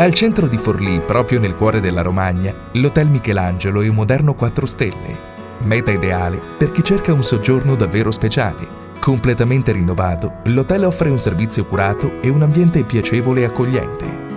Al centro di Forlì, proprio nel cuore della Romagna, l'Hotel Michelangelo è un moderno 4 stelle. Meta ideale per chi cerca un soggiorno davvero speciale. Completamente rinnovato, l'hotel offre un servizio curato e un ambiente piacevole e accogliente.